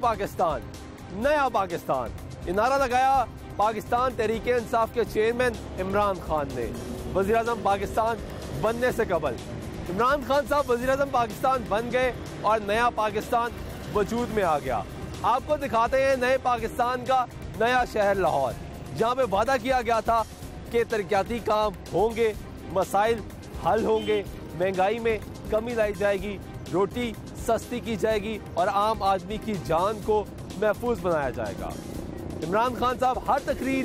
دو پاکستان، نیا پاکستان۔ یہ نعرہ لگایا پاکستان تحریک انصاف کے چیئرمین عمران خان نے۔ وزیر اعظم پاکستان بننے سے قبل۔ عمران خان صاحب وزیر اعظم پاکستان بن گئے اور نیا پاکستان وجود میں آ گیا۔ آپ کو دکھاتے ہیں نئے پاکستان کا نیا شہر لاہور، جہاں پہ وعدہ کیا گیا تھا کہ ترقیاتی کام ہوں گے، مسائل حل ہوں گے، مہنگائی میں کمی لائی جائے گی، روٹی سستی کی جائے گی اور عام آدمی کی جان کو محفوظ بنایا جائے گا۔ عمران خان صاحب، ہر تقریر،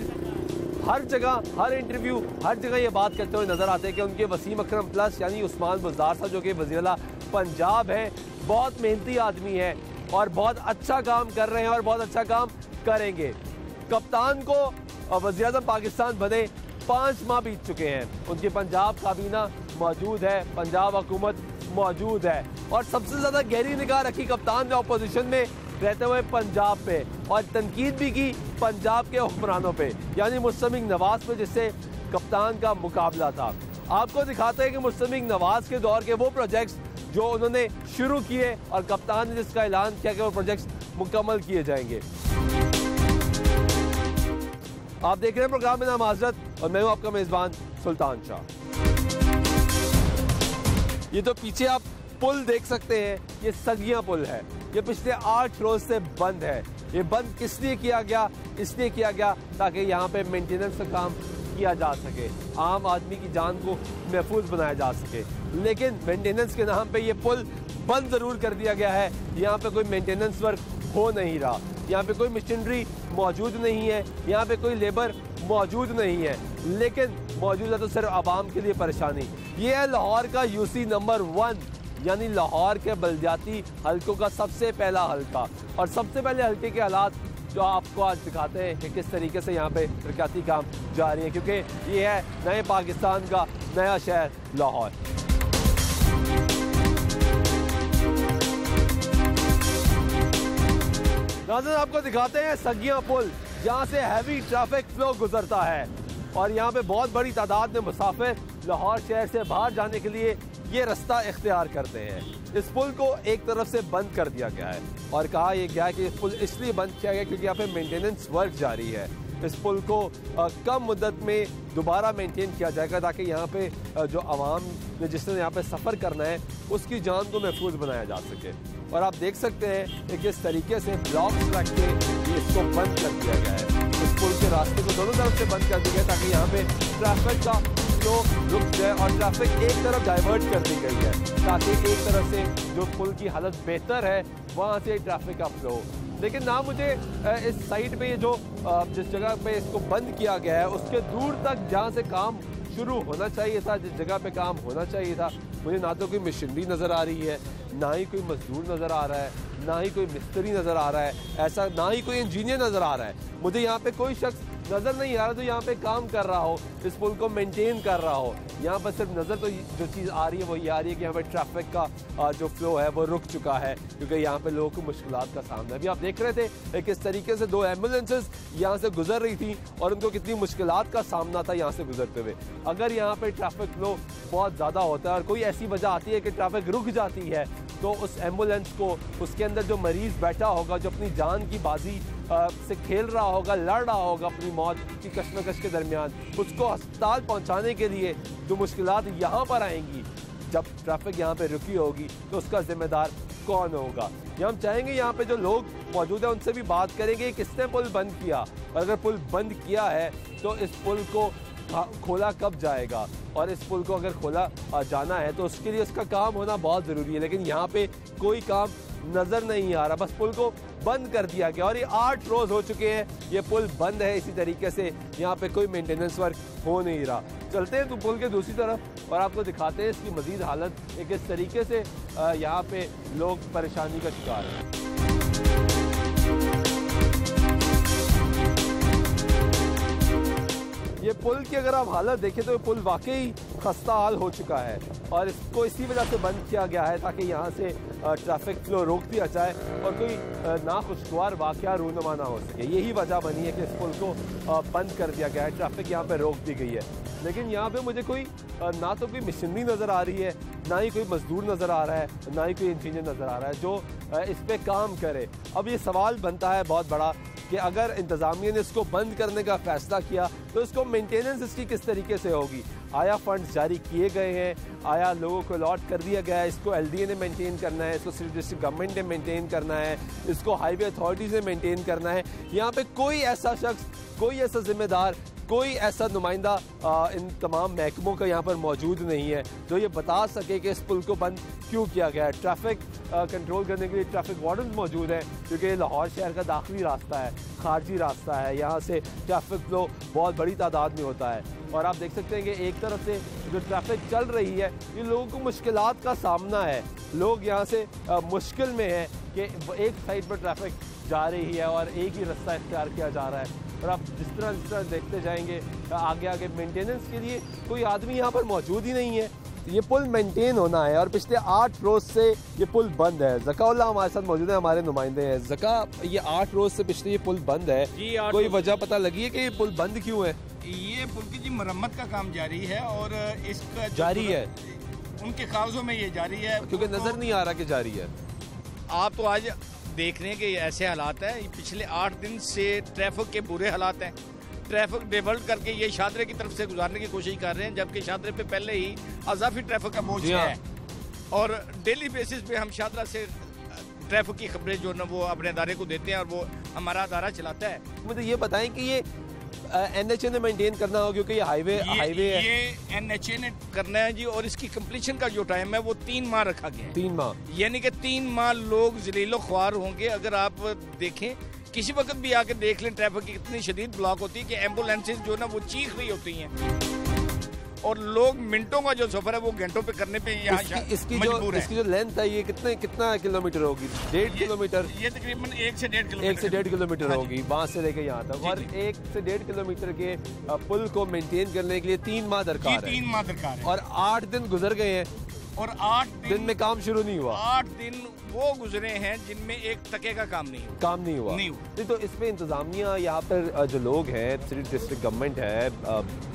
ہر جگہ، ہر انٹرویو، ہر جگہ یہ بات کرتے ہوئے نظر آتے ہیں کہ ان کے وسیم اکرم پلس یعنی عثمان بزدار صاحب جو کہ وزیر اللہ پنجاب ہے بہت محنتی آدمی ہے اور بہت اچھا کام کر رہے ہیں اور بہت اچھا کام کریں گے۔ کپتان کو وزیر اعظم پاکستان بنے پانچ ماہ بیت چکے ہیں۔ ان کی پنجاب کابینہ موجود ہے۔ پنجاب حکومت موجود ہے۔ اور سب سے زیادہ گہری نگاہ رکھی کپتان نے اپوزیشن میں رہتے ہوئے پنجاب پہ۔ اور تنقید بھی کی پنجاب کے حکمرانوں پہ۔ یعنی مستمک نواز پہ، جس سے کپتان کا مقابلہ تھا۔ آپ کو دکھاتے ہیں کہ مستمک نواز کے دور کے وہ پروجیکٹس جو انہوں نے شروع کیے اور کپتان نے جس کا اعلان کیا کہ وہ پروجیکٹس مکمل کیے جائیں گے۔ آپ دیکھ رہے ہیں پروگرام میں نام حضرت اور میں ہوں آپ کا میزبان سلطان شاہ۔ یہ تو پیچھے آپ پل دیکھ سکتے ہیں، یہ سگیاں پل ہے یہ پچھلے آٹھ روز سے بند ہے یہ بند کس لیے کیا گیا؟ اس لیے کیا گیا تاکہ یہاں پہ مینٹیننس کا کام کیا جا سکے۔ عام آدمی کی جان کو محفوظ بنایا جا سکے۔ لیکن مینٹیننس کے نام پہ یہ پل بند ضرور کر دیا گیا ہے۔ یہاں پہ کوئی مینٹیننس ورک ہو نہیں رہا۔ یہاں پہ کوئی مشنری موجود نہیں ہے۔ یہاں پہ کوئی لیبر موجود نہیں ہے۔ لیکن موجود ہے تو صرف عوام کے لیے پریشانی۔ یہ ہے لاہور کا یو سی نمبر ون یعنی لاہور کے بلدیاتی حلقوں کا سب سے پہلا حلقہ۔ اور سب سے پہلے حلقے کے حالات جو آپ کو آج دکھاتے ہیں کہ کس طریقے سے یہاں پہ ترقیاتی کام جاری ہیں، کیونکہ یہ ہے نئے پاکستان کا نیا شہر لاہور۔ ناظرین، آپ کو دکھاتے ہیں سگیاں پل، جہاں سے ہیوی ٹریفک فلو گزرتا ہے۔ اور یہاں پہ بہت بڑی تعداد میں مسافر لاہور شہر سے باہر جانے کے لیے یہ رستہ اختیار کرتے ہیں۔ اس پل کو ایک طرف سے بند کر دیا گیا ہے اور کہا یہ گیا کہ پل اس لیے بند کیا گیا کیونکہ یہاں پہ مینٹیننس ورک جاری ہے۔ اس پل کو کم مدت میں دوبارہ مینٹین کیا جائے گا تاکہ یہاں پہ جو عوام نے جس نے یہاں پہ سفر کرنا ہے، اس کی جان کو محفوظ بنایا جا سکے۔ اور آپ دیکھ سکتے ہیں کہ کس طریقے سے بلاکس رکھ کے اس کو بند کر دیا گیا ہے۔ اس پل کے راستے کو دونوں طرف سے بند کر دیا گیا تاکہ یہاں پہ ٹریفک کا فلو رک جائے اور ٹریفک ایک طرف ڈائیورٹ کر دی گئی ہے تاکہ ایک طرف سے جو پل کی حالت بہتر ہے، وہاں سے ٹریفک کا فلو لیکن نہ مجھے اس سائٹ پہ یہ جو جس جگہ پہ اس کو بند کیا گیا ہے، اس کے دور تک جہاں سے کام شروع ہونا چاہیے تھا، جس جگہ پہ کام ہونا چاہیے تھا، مجھے نہ تو کوئی مشنری نظر آ رہی ہے، نہ ہی کوئی مزدور نظر آ رہا ہے۔ نہ ہی کوئی مستری نظر آ رہا ہے، ایسا نہ ہی کوئی انجینئر نظر آ رہا ہے۔ مجھے یہاں پہ کوئی شخص نظر نہیں آ رہا تو یہاں پہ کام کر رہا ہو، اس پل کو مینٹین کر رہا ہو۔ یہاں پر صرف نظر تو جو چیز آ رہی ہے وہ یہ آ رہی ہے کہ یہاں پہ ٹریفک کا جو فلو ہے، وہ رک چکا ہے۔ کیونکہ یہاں پہ لوگوں کو مشکلات کا سامنا ہے۔ ابھی آپ دیکھ رہے تھے کس طریقے سے دو ایمبولینسز یہاں سے گزر رہی تھیں اور ان کو کتنی مشکلات کا سامنا تھا یہاں سے گزرتے ہوئے۔ اگر یہاں پہ ٹریفک فلو بہت زیادہ ہوتا ہے اور کوئی ایسی وجہ آتی ہے کہ ٹریفک رک جاتی ہے تو اس ایمبولینس کو اس کے اندر جو مریض بیٹھا ہوگا، جو اپنی جان کی بازی سے کھیل رہا ہوگا، لڑ رہا ہوگا اپنی موت کی کشمکش کے درمیان، اس کو ہسپتال پہنچانے کے لیے جو مشکلات یہاں پر آئیں گی، جب ٹریفک یہاں پہ رکی ہوگی تو اس کا ذمہ دار کون ہوگا؟ یہ ہم چاہیں گے یہاں پہ جو لوگ موجود ہیں، ان سے بھی بات کریں گے کس نے پل بند کیا؟ اور اگر پل بند کیا ہے تو اس پل کو ہاں، کھولا کب جائے گا؟ اور اس پل کو اگر کھولا جانا ہے تو اس کے لیے اس کا کام ہونا بہت ضروری ہے، لیکن یہاں پہ کوئی کام نظر نہیں آ رہا۔ بس پل کو بند کر دیا گیا، اور یہ آٹھ روز ہو چکے ہیں۔ یہ پل بند ہے اسی طریقے سے یہاں پہ کوئی مینٹیننس ورک ہو نہیں رہا۔ چلتے ہیں تو پل کے دوسری طرف، اور آپ کو دکھاتے ہیں اس کی مزید حالت ایک اس طریقے سے یہاں پہ لوگ پریشانی کا شکار ہیں۔ یہ پل کی اگر آپ حالت دیکھیں تو یہ پل واقعی خستہ حال ہو چکا ہے اور اس کو اسی وجہ سے بند کیا گیا ہے تاکہ یہاں سے ٹریفک فلو روک دیا جائے اور کوئی ناخوشگوار واقعہ رونما نہ ہو سکے۔ یہی وجہ بنی ہے کہ اس پل کو بند کر دیا گیا ہے۔ ٹریفک یہاں پہ روک دی گئی ہے۔ لیکن یہاں پہ مجھے کوئی نہ تو کوئی مشینری نظر آ رہی ہے، نہ ہی کوئی مزدور نظر آ رہا ہے، نہ ہی کوئی انجینئر نظر آ رہا ہے جو اس پہ کام کرے۔ اب یہ سوال بنتا ہے بہت بڑا کہ اگر انتظامیہ نے اس کو بند کرنے کا فیصلہ کیا تو اس کو مینٹیننس اس کی کس طریقے سے ہوگی؟ آیا فنڈز جاری کیے گئے ہیں؟ آیا لوگوں کو الاٹ کر دیا گیا ہے؟ اس کو ایل ڈی اے نے مینٹین کرنا ہے، اس کو سٹی ڈسٹرکٹ گورنمنٹ نے مینٹین کرنا ہے، اس کو ہائی وے اتھارٹیز نے مینٹین کرنا ہے۔ یہاں پہ کوئی ایسا شخص، کوئی ایسا ذمہ دار، کوئی ایسا نمائندہ ان تمام محکموں کا یہاں پر موجود نہیں ہے جو یہ بتا سکے کہ اس پل کو بند کیوں کیا گیا ہے۔ ٹریفک کنٹرول کرنے کے لیے ٹریفک وارڈنز موجود ہیں، کیونکہ یہ لاہور شہر کا داخلی راستہ ہے، خارجی راستہ ہے، یہاں سے ٹریفک فلو بہت بڑی تعداد میں ہوتا ہے۔ اور آپ دیکھ سکتے ہیں کہ ایک طرف سے جو ٹریفک چل رہی ہے یہ لوگوں کو مشکلات کا سامنا ہے۔ لوگ یہاں سے مشکل میں ہیں کہ ایک سائڈ پر ٹریفک جا رہی ہے اور ایک ہی رستہ اختیار کیا جا رہا ہے۔ اور آپ جس طرح جس طرح دیکھتے جائیں گے، آگے آگے مینٹیننس کے لیے کوئی آدمی یہاں پر موجود ہی نہیں ہے۔ یہ پل مینٹین ہونا ہے اور پچھلے آٹھ روز سے یہ پل بند ہے۔ زکا اللہ ہمارے ساتھ موجود ہے ہمارے نمائندے ہیں۔ زکا یہ آٹھ روز سے پچھلے یہ پل بند ہے۔ جی، کوئی وجہ پتہ لگی ہے کہ یہ پل بند کیوں ہے؟ یہ پل کی جی مرمت کا کام جاری ہے اور اس کا جاری ہے۔ ان کے کاغذوں میں یہ جاری ہے۔ کیونکہ نظر نہیں آ رہا کہ جاری ہے۔ آپ تو آج دیکھ رہے ہیں کہ ایسے حالات ہیں۔ پچھلے آٹھ دن سے ٹریفک کے برے حالات ہیں۔ ٹریفک ڈیولٹ کر کے یہ شادرے کی طرف سے گزارنے کی کوشش کر رہے ہیں جبکہ شادرے پہ پہلے ہی اضافی ٹریفک کا بوجھ جی ہاں۔ ہے۔ اور ڈیلی بیسس پہ ہم شادرہ سے ٹریفک کی خبریں جو نا وہ اپنے ادارے کو دیتے ہیں اور وہ ہمارا ادارہ چلاتا ہے۔ مجھے یہ بتائیں کہ یہ این ایچ اے نے مینٹین کرنا ہو کیونکہ یہ ہائی وے ہائی وے ہے۔ یہ این ایچ اے نے کرنا ہے جی اور اس کی کمپلیشن کا جو ٹائم ہے وہ تین ماہ رکھا گیا ہے۔ تین ماہ۔ یعنی کہ تین ماہ لوگ زلیل و خوار ہوں گے۔ اگر آپ دیکھیں کسی وقت بھی آ کے دیکھ لیں ٹریفک کی اتنی شدید بلاک ہوتی ہے کہ ایمبولینسز جو نا وہ چیخ رہی ہوتی ہیں۔ اور لوگ منٹوں کا جو سفر ہے وہ گھنٹوں پہ کرنے پہ یہاں اس کی جو اس کی جو لینتھ ہے یہ کتنے کتنا کلومیٹر ہوگی؟ ڈیڑھ کلومیٹر؟ یہ تقریباً ایک سے ڈیڑھ ایک سے ڈیڑھ کلومیٹر ہاں جی۔ ہوگی وہاں سے لے کے یہاں تک۔ جی، اور جی۔ ایک سے ڈیڑھ کلومیٹر کے پل کو مینٹین کرنے کے لیے تین ماہ درکار ہے۔ تین ماہ درکار ہے۔ اور آٹھ دن گزر گئے ہیں۔ اور آٹھ دن میں کام شروع نہیں ہوا۔ آٹھ دن وہ گزرے ہیں جن میں ایک ٹکے کا کام نہیں ہوا۔ کام نہیں ہوا۔ نہیں تو اس پہ انتظامیہ یہاں پر جو لوگ ہیں ڈسٹرکٹ گورنمنٹ ہے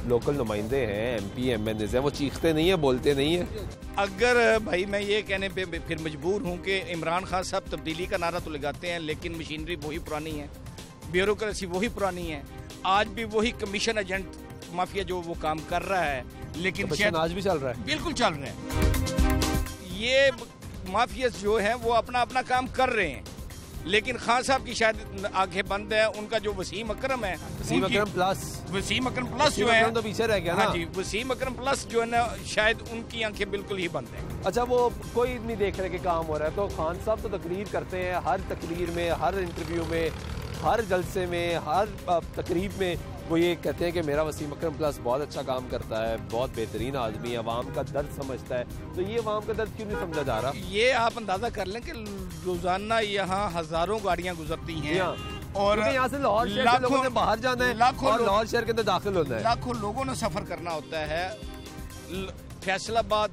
لوکل نمائندے ہیں M P M N As ہیں وہ چیختے نہیں ہیں بولتے نہیں ہیں۔ اگر بھائی میں یہ کہنے پہ پھر مجبور ہوں کہ عمران خان صاحب تبدیلی کا نعرہ تو لگاتے ہیں لیکن مشینری وہی پرانی ہے بیوروکریسی وہی پرانی ہے۔ آج بھی وہی کمیشن ایجنٹ مافیا جو وہ کام کر رہا ہے لیکن آج بھی چل رہا ہے۔ بالکل چل رہا ہے۔ یہ مافیاس جو ہیں وہ اپنا اپنا کام کر رہے ہیں۔ لیکن خان صاحب کی شاید آنکھیں بند ہے ان کا جو وسیم اکرم ہے وسیم اکرم پلس وسیم اکرم پلس جو ہے تو پیچھے رہ گیا نا۔ ہاں جی وسیم اکرم پلس جو ہے نا شاید ان کی آنکھیں بالکل ہی بند ہیں۔ اچھا وہ کوئی نہیں دیکھ رہے کہ کام ہو رہا ہے۔ تو خان صاحب تو تقریر کرتے ہیں ہر تقریر میں ہر انٹرویو میں ہر جلسے میں ہر تقریب میں۔ وہ یہ کہتے ہیں کہ میرا وسیم اکرم پلس بہت اچھا کام کرتا ہے بہت بہترین آدمی ہے عوام کا درد سمجھتا ہے۔ تو یہ عوام کا درد کیوں نہیں سمجھا جا رہا؟ یہ آپ اندازہ کر لیں کہ روزانہ یہاں ہزاروں گاڑیاں گزرتی ہیں۔ اور یہاں سے لاہور شہر لوگوں نے باہر جانا ہے اور لاہور شہر کے اندر داخل ہونا ہے۔ لاکھوں لوگوں نے سفر کرنا ہوتا ہے۔ فیصل آباد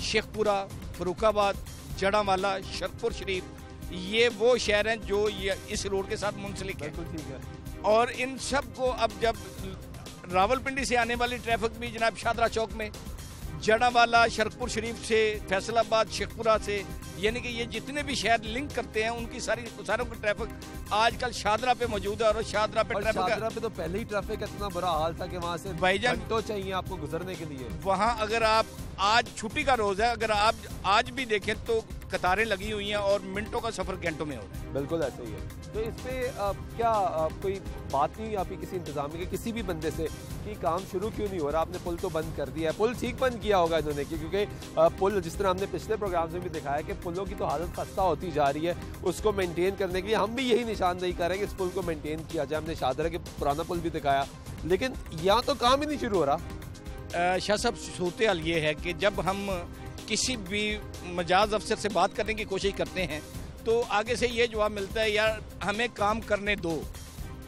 شیخ پورہ فروخ آباد جڑا والا شرپور شریف یہ وہ شہر ہیں جو اس روڈ کے ساتھ منسلک ہے۔ اور ان سب کو اب جب راول پنڈی سے آنے والی ٹریفک بھی جناب شادرہ چوک میں جڑا والا، شرکپور شریف سے، فیصل آباد شیخپورہ سے یعنی کہ یہ جتنے بھی شہر لنک کرتے ہیں، ان کی ساری ساروں کی ٹریفک آج کل شادرہ پہ موجود ہے اور شادرہ پہ ٹریفک شادرہ پہ تو پہلے ہی ٹریفک اتنا برا حال تھا کہ وہاں سے بھائی جان تو چاہیے آپ کو گزرنے کے لیے۔ وہاں اگر آپ آج چھٹی کا روز ہے اگر آپ آج بھی دیکھیں تو قطاریں لگی ہوئی ہیں اور منٹوں کا سفر گھنٹوں میں ہو رہا ہے۔ بالکل ایسا ہی ہے۔ تو اس پہ کیا کوئی بات نہیں آپ کسی انتظامیہ کے کسی بھی بندے سے کہ کام شروع کیوں نہیں ہو رہا؟ آپ نے پل تو بند کر دیا ہے۔ پل ٹھیک بند کیا ہوگا انہوں نے؟ کیونکہ پل جس طرح ہم نے پچھلے پروگرام میں بھی دکھایا کہ پلوں کی تو حالت خستہ ہوتی جا رہی ہے۔ اس کو مینٹین کرنے کے لیے ہم بھی یہی نشاندہی کریں کہ اس پل کو مینٹین کیا جائے۔ ہم نے شادرہ کے پرانا پل بھی دکھایا۔ لیکن یہاں تو کام ہی نہیں شروع ہو رہا۔ شاہ صاحب صورتحال یہ ہے کہ جب ہم کسی بھی مجاز افسر سے بات کرنے کی کوشش کرتے ہیں تو آگے سے یہ جواب ملتا ہے یار ہمیں کام کرنے دو۔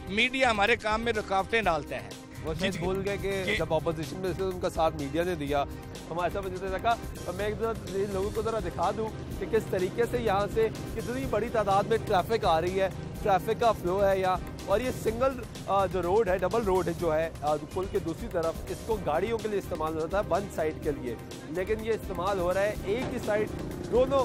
میڈیا ہمارے کام میں رکاوٹیں ڈالتا ہے۔ وہ جی، جی۔ بھول گئے کہ جب اپوزیشن میں ان کا ساتھ میڈیا نے دیا ہمارے ساتھ موجود رکھا اور میں ایک دن لوگوں کو ذرا دکھا دوں کہ کس طریقے سے یہاں سے کتنی بڑی تعداد میں ٹریفک آ رہی ہے، ٹریفک کا فلو ہے یہاں اور یہ سنگل جو روڈ ہے ڈبل روڈ جو ہے پل کے دوسری طرف، اس کو گاڑیوں کے لیے استعمال ہو رہا تھا ون سائڈ کے لیے۔ لیکن یہ استعمال ہو رہا ہے ایک ہی سائڈ دونوں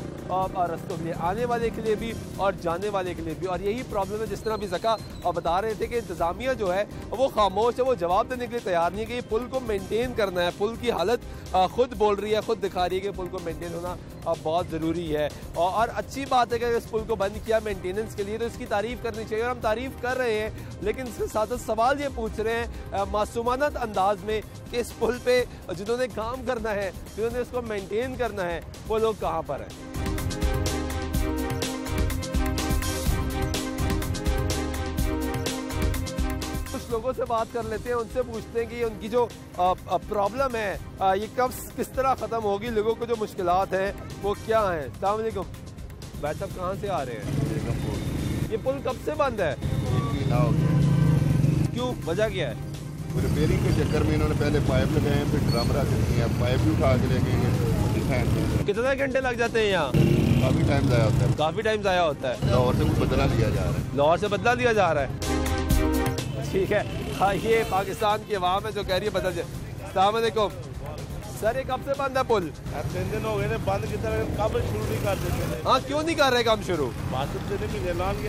رستوں کے لیے، آنے والے کے لیے بھی اور جانے والے کے لیے بھی۔ اور یہی پرابلم ہے جس طرح بھی زکا بتا رہے تھے کہ انتظامیہ جو ہے، وہ خاموش ہے، وہ جواب دینے کے لیے تیار نہیں ہے کہ یہ پل کو مینٹین کرنا ہے۔ پل کی حالت خود بول رہی ہے، خود دکھا رہی ہے کہ پل کو مینٹین ہونا بہت ضروری ہے۔ اور اچھی بات ہے کہ اس پل کو بند کیا مینٹیننس کے لیے، تو اس کی تعریف کرنی چاہیے اور ہم تعریف کر رہے ہیں، لیکن اس کے ساتھ سوال یہ پوچھ رہے ہیں معصومانت انداز میں کہ اس پل پہ جنہوں نے کام کرنا ہے، جنہوں نے اس کو مینٹین کرنا ہے، وہ لوگ کہاں پر ہیں؟ کچھ لوگوں سے بات کر لیتے ہیں ان سے پوچھتے ہیں کہ ان کی جو پرابلم ہے یہ کب کس طرح ختم ہوگی لوگوں کو جو مشکلات ہیں وہ کیا ہیں؟ السلام علیکم۔ بھائی صاحب کہاں سے آ رہے ہیں؟ یہ پل کب سے بند ہے؟ کیوں؟ وجہ کیا ہے؟ ریپیئرنگ کے چکر میں انہوں نے پہلے پائپ لگائے ہیں پھر ڈرم رکھ دیے ہیں۔ پائپ بھی اٹھا کے لے گئے ہیں۔ کتنے گھنٹے لگ جاتے ہیں یہاں؟ کافی ٹائم ضائع ہوتا ہے۔ کافی ٹائم ضائع ہوتا ہے۔ لاہور سے بدلا بدلہ لیا جا رہا ہے۔ لاہور سے بدلہ لیا جا رہا ہے۔ ٹھیک ہے۔ ہاں یہ پاکستان کی عوام ہے جو کہہ رہی ہے بدل جائے۔ السلام علیکم۔ سر یہ کب سے بند ہے پل؟ تین دن ہو گئے تھے بند کی طرح کب شروع نہیں کر دیتے ہاں کیوں نہیں کر رہے کام شروع؟ باسط سے نہیں ملے لان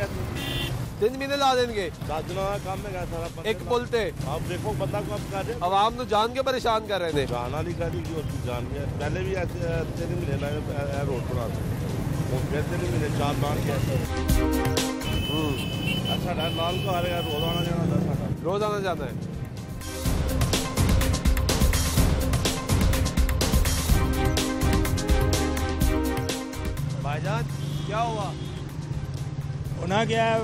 تین مہینے لا دیں گے۔ دس دنوں کا کام ہے سارا ایک پل تھے آپ دیکھو بندہ کب کر رہے؟ عوام تو جان کے پریشان کر رہے تھے جان والی گاڑی کی اور جان گیا پہلے بھی ایسے تین مہینے لائے روڈ پر آتے ہیں وہ پھر تین مہینے چار بار گیا جانا ہے بھائی جان کیا ہوا ہونا کیا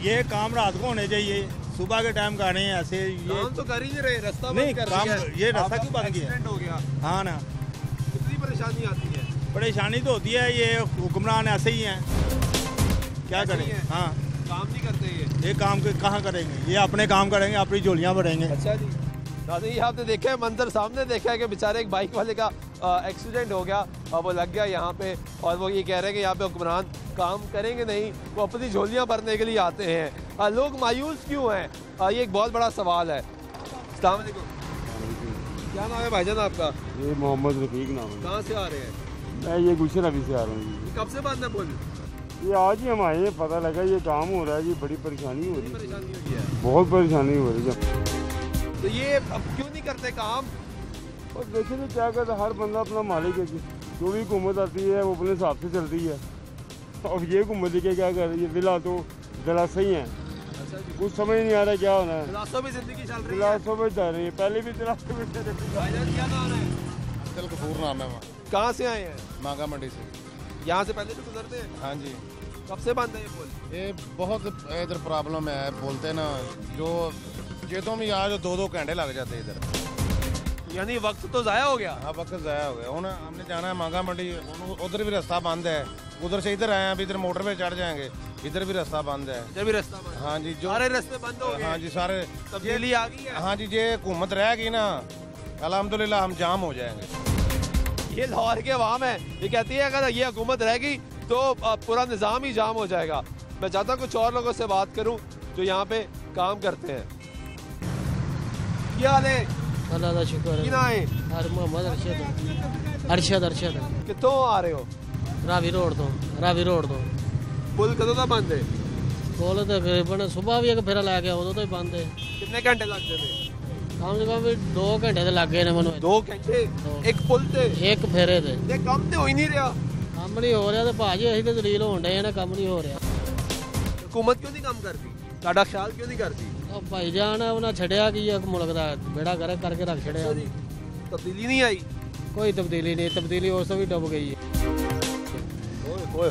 یہ کام رات کو ہونے چاہیے صبح کے ٹائم کا نہیں ایسے یہ تو کر ہی رہے راستہ نہیں کام یہ کیوں بند کیا گیا ہاں نا کتنی پریشانی آتی ہے پریشانی تو ہوتی ہے یہ حکمران ایسے ہی ہیں کیا کریں؟ ہاں۔ کام نہیں کرتے یہ۔ کام کہاں کریں گے؟ یہ اپنے کام کریں گے اپنی جھولیاں بھریں گے۔ اچھا جی۔ یہ جی، آپ نے دیکھا ہے منظر سامنے دیکھا ہے کہ بےچارے ایک بائک والے کا ایکسیڈنٹ ہو گیا اور وہ لگ گیا یہاں پہ اور وہ یہ کہہ رہے ہیں کہ یہاں پہ حکمران کام کریں گے نہیں وہ اپنی جھولیاں بھرنے کے لیے آتے ہیں۔ لوگ مایوس کیوں ہیں؟ یہ ایک بہت بڑا سوال ہے۔ السلام علیکم۔ کیا نام ہے بھائی جان آپ کا؟ یہ محمد رفیق نام ہے۔ کہاں سے آ رہے ہیں؟ میں یہ گلشن ابھی سے آ رہا ہوں۔ کب سے بند ہے پل یہ آج ہی ہمارے یہ پتہ لگا یہ کام ہو رہا ہے جی بڑی پریشانی ہو رہی ہے بہت پریشانی ہو رہی ہے تو یہ اب کیوں نہیں کرتے کام اور دیکھیں تو کیا کرتا ہر بندہ اپنا مالک ہے جو بھی حکومت آتی ہے وہ اپنے حساب سے چلتی ہے اور یہ حکومت دیکھے کیا کر رہی ہے دلا تو دلا صحیح ہیں کچھ سمجھ نہیں آ رہا کیا ہونا ہے دلاسوں میں زندگی چل رہی ہے دلاسوں میں چل رہی پہلے بھی دلاسوں میں چل رہی ہے کہاں سے آئے ہیں مانگا منڈی سے یہاں سے پہلے بھی گزرتے ہیں۔ ہاں جی۔ کب سے بند ہے یہ پول؟ یہ بہت ادھر پرابلم ہے بولتے نا جو کھیتوں میں یہاں جو دو دو گھنٹے لگ جاتے ہیں ادھر۔ یعنی وقت تو ضائع ہو گیا۔ ہاں وقت ضائع ہو گیا۔ ہوں ہم نے جانا ہے مانگا منڈی ادھر بھی رستہ بند ہے۔ ادھر سے ادھر آئے ہیں اب ادھر موٹر پہ چڑھ جائیں گے۔ ادھر بھی رستہ بند ہے۔ ادھر بھی رستہ بند ہاں جی جو سارے رستے بند ہو گئے۔ ہاں جی سارے۔ تبدیلی آ ہے۔ ہاں جی یہ حکومت رہ گئی نا۔ الحمدللہ ہم جام ہو جائیں گے۔ یہ لاہور کے عوام ہیں۔ یہ کہتی ہے اگر یہ حکومت رہ گی تو پورا نظام ہی جام ہو جائے گا۔ میں چاہتا ہوں کچھ اور لوگوں سے بات کروں جو یہاں پہ کام کرتے ہیں۔ کیا حال ہے؟ اللہ کا شکر ہے۔ ہر محمد ارشد ارشد ارشد کتوں آ رہے ہو؟ راوی روڈ تو راوی روڈ تو۔ پل کدوں کا بند ہے؟ پل تو تقریباً صبح بھی ایک پھیرا لے گیا ادو تو ہی بند ہے۔ کتنے گھنٹے لگتے تھے ਕੋਈ ਤਬਦੀਲੀ ਨਹੀਂ ਤਬਦੀਲੀ ਉਸ ਤੋਂ ਵੀ ਡੁੱਬ ਹੈ ਓਏ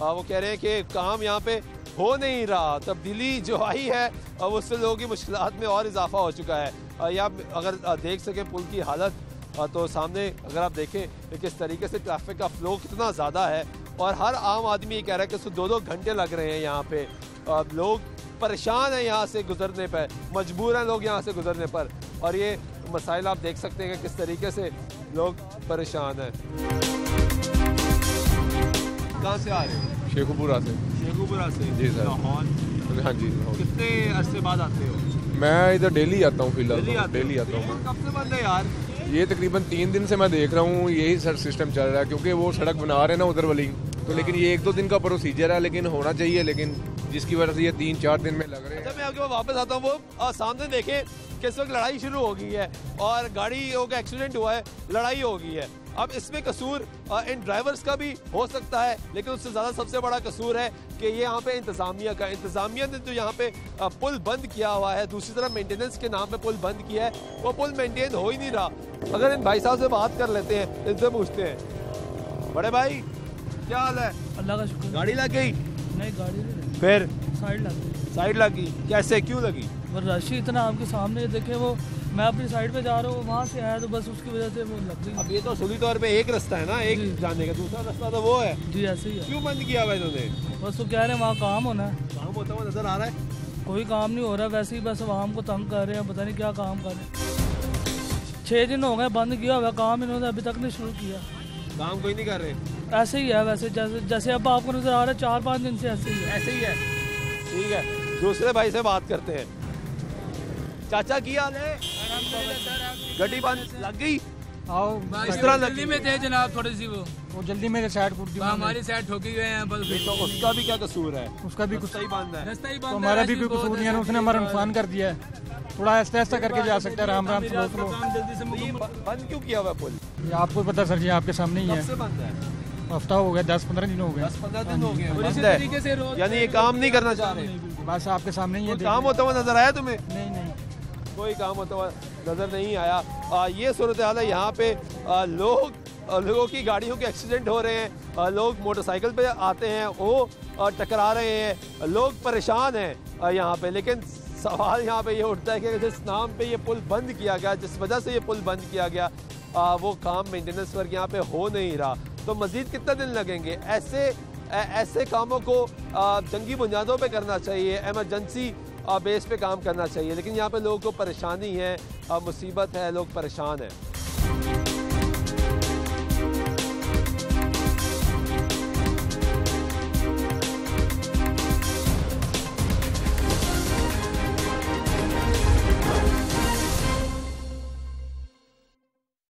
ہاں، وہ کہہ رہے ہیں کہ کام یہاں پہ ہو نہیں رہا، تبدیلی جو آئی ہے اس سے لوگوں کی مشکلات میں اور اضافہ ہو چکا ہے۔ یا اگر دیکھ سکیں پل کی حالت تو سامنے اگر آپ دیکھیں کس طریقے سے ٹریفک کا فلو کتنا زیادہ ہے، اور ہر عام آدمی یہ کہہ رہا ہے کہ اس کو دو دو گھنٹے لگ رہے ہیں یہاں پہ۔ لوگ پریشان ہیں یہاں سے گزرنے پہ مجبور ہیں لوگ یہاں سے گزرنے پر۔ اور یہ مسائل آپ دیکھ سکتے ہیں کہ کس طریقے سے لوگ پریشان ہیں۔ کہاں سے آ رہے ہو؟ شیخو پورہ سے شیخو پورہ سے جی سر۔ لاہور۔ ہاں جی کتنے عرصے بعد آتے ہو؟ میں ادھر ڈیلی آتا ہوں فی الحال ڈیلی آتا ہوں کب سے بند ہے یار؟ یہ تقریباً تین دن سے میں دیکھ رہا ہوں یہی سر سسٹم چل رہا ہے۔ کیونکہ وہ سڑک بنا رہے ہیں نا ادھر والی۔ تو لیکن یہ ایک دو دن کا پروسیجر ہے لیکن ہونا چاہیے۔ لیکن جس کی وجہ سے یہ تین چار دن میں لگ رہے ہیں۔ اچھا، میں آپ کے واپس آتا ہوں۔ وہ سامنے دیکھیں کس وقت لڑائی شروع ہو گئی ہے۔ اور گاڑی ہوگا ایکسیڈنٹ ہوا ہے لڑائی ہو گئی ہے۔ اب اس میں قصور ان ڈرائیورز کا بھی ہو سکتا ہے لیکن اس سے زیادہ سب سے بڑا قصور ہے کہ یہ یہاں پہ انتظامیہ کا انتظامیہ نے جو یہاں پہ پل بند کیا ہوا ہے۔ دوسری طرح مینٹیننس کے نام پہ پل بند کیا ہے وہ پل مینٹین ہو ہی نہیں رہا۔ اگر ان بھائی صاحب سے بات کر لیتے ہیں ان سے پوچھتے ہیں۔ بڑے بھائی کیا حال ہے؟ اللہ کا شکر۔ گاڑی لگ گئی؟ نہیں گاڑی نہیں پھر؟ سائڈ لگ گئی۔ سائڈ لگ گئی۔ کیسے؟ کیوں لگی؟ رشی اتنا آپ کے سامنے دیکھیں وہ میں اپنی سائیڈ پہ جا رہا ہوں وہاں سے آیا تو بس اس کی وجہ سے وہ لگ گئی۔ اب یہ تو اصولی طور پہ ایک رستہ ہے نا ایک جی۔ جانے کا دوسرا رستہ تو وہ ہے۔ جی ایسے ہی ہے۔ کیوں بند کیا ہوئے انہوں نے؟ بس تو کہہ رہے ہیں وہاں کام ہونا ہے۔ کام ہوتا ہوں نظر آ رہا ہے۔ کوئی کام نہیں ہو رہا ویسے ہی بس وہاں کو تنگ کر رہے ہیں پتہ نہیں کیا کام کر رہے ہیں۔ چھ دن ہو گئے بند کیا ہوا کام انہوں نے ابھی تک نہیں شروع کیا۔ کام کوئی نہیں کر رہے۔ ایسے ہی ہے ویسے جیسے جیسے اب آپ کو نظر آ رہا ہے چار پانچ دن سے ایسے ہی ہے۔ ایسے ہی ہے۔ ٹھیک ہے۔ دوسرے بھائی سے بات کرتے ہیں۔ چاچا کی حال ہے گڈی لگ گئی اس طرح جلدی میں تھے جناب تھوڑی سی وہ وہ جلدی میرے سائڈ پھوٹ دی ہماری سائڈ ٹھوکی گئے ہیں بس تو اس کا بھی کیا قصور ہے اس کا بھی کچھ صحیح باندھ ہے رستہ ہی باندھ ہے ہمارا بھی کوئی قصور نہیں ہے اس نے ہمارا نقصان کر دیا ہے تھوڑا آہستہ آہستہ کر کے جا سکتا ہے رام رام سلو سلو بند کیوں کیا ہوا پل یہ آپ کو پتا سر جی آپ کے سامنے ہی ہے ہفتہ ہو گیا دس پندرہ دن ہو گئے دس پندرہ دن ہو گئے یعنی یہ کام نہیں کرنا چاہ رہے بس آپ کے سامنے ہی ہے کام ہوتا ہوا نظر آیا تمہیں نہیں کوئی کام ہوتا ہوا نظر نہیں آیا۔ یہ صورتحال ہے، یہاں پہ لوگ لوگوں کی گاڑیوں کے ایکسیڈنٹ ہو رہے ہیں۔ لوگ موٹر سائیکل پہ آتے ہیں، وہ ٹکرا رہے ہیں۔ لوگ پریشان ہیں یہاں پہ۔ لیکن سوال یہاں پہ یہ اٹھتا ہے کہ جس نام پہ یہ پل بند کیا گیا، جس وجہ سے یہ پل بند کیا گیا وہ کام مینٹیننس ورک یہاں پہ ہو نہیں رہا۔ تو مزید کتنا دن لگیں گے؟ ایسے ایسے کاموں کو جنگی بنیادوں پہ کرنا چاہیے۔ ایمرجنسی بیس پہ کام کرنا چاہیے، لیکن یہاں پہ لوگوں کو پریشانی ہے مصیبت ہے، لوگ پریشان ہیں۔